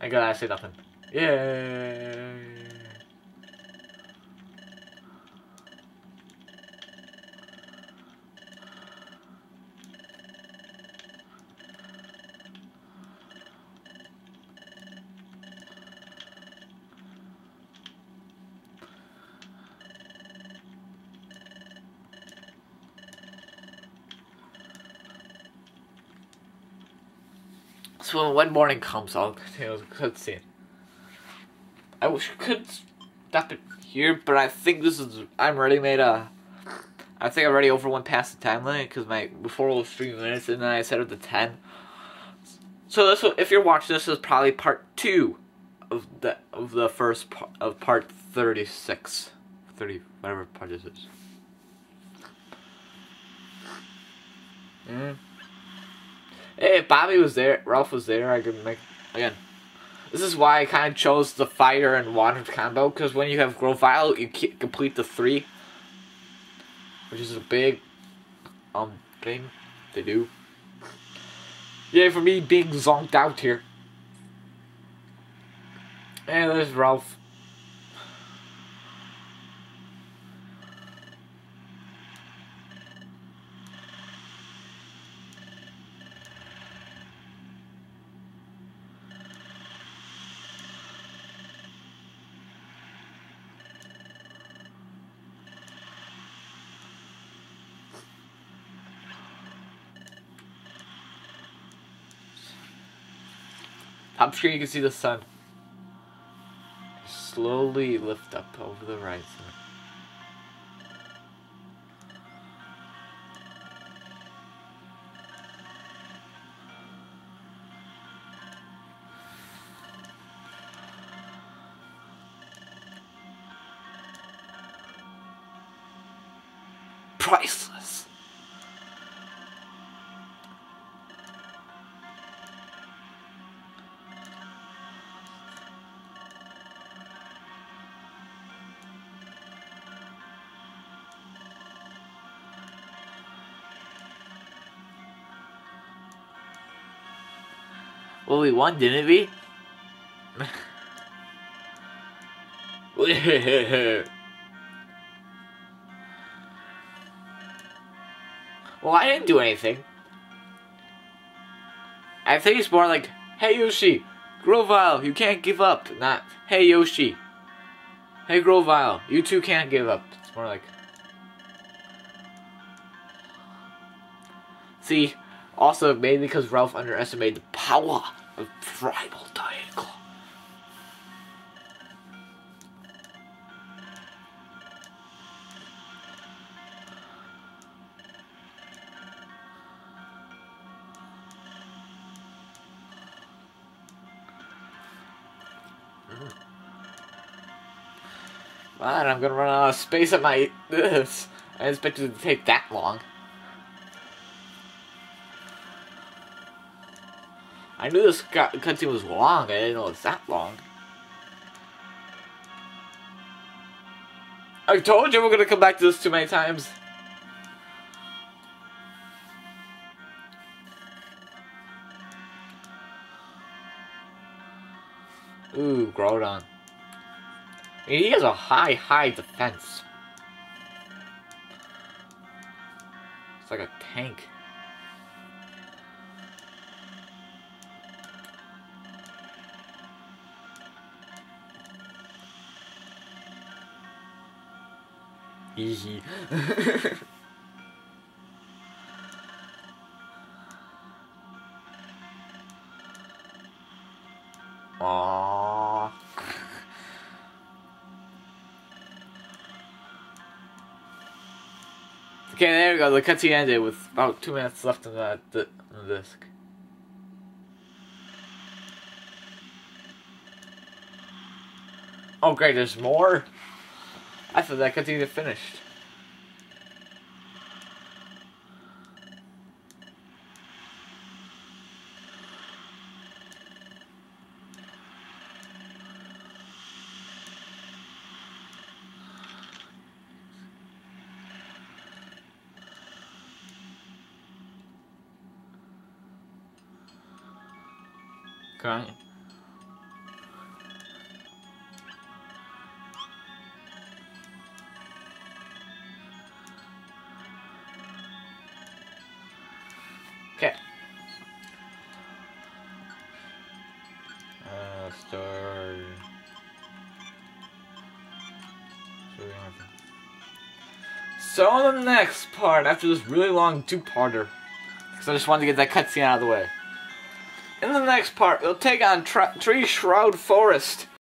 I gotta say nothing. Yay! So when morning comes, I'll continue the cutscene. I wish I could stop it here, but I think this is. I'm already made a. I think I already over went past the time limit because my before was three minutes and then I set it to ten. So this, if you're watching this, is probably part two of the of the first part of part thirty six, thirty whatever part this is. Mm. Hey, Bobby was there, Ralph was there, I could make again. This is why I kind of chose the fire and water combo because when you have Grovyle, you complete the three, which is a big um thing to do. Yeah, for me being zonked out here. And there's Ralph. Top screen you can see the sun. Slowly lift up over the horizon. Priceless. Well, we won, didn't we? well, I didn't do anything. I think it's more like, hey Yoshi, Grovyle, you can't give up. Not, hey Yoshi, hey Grovyle, you two can't give up. It's more like, see, also maybe because Ralph underestimated the power of tribal triangle. Hmm. Man, I'm gonna run out of space at my this. I expected it to take that long. I knew this cutscene was long, I didn't know it's that long. I told you we're gonna come back to this too many times. Ooh, Groudon. He has a high, high defense. It's like a tank. Aww. Okay, there we go. The cutscene ended with about two minutes left in the, the, the disc. Oh great, there's more? I thought that cutscene had finished. Okay. So in the next part, after this really long two-parter, because I just wanted to get that cutscene out of the way. In the next part, we'll take on Tree Shroud Forest.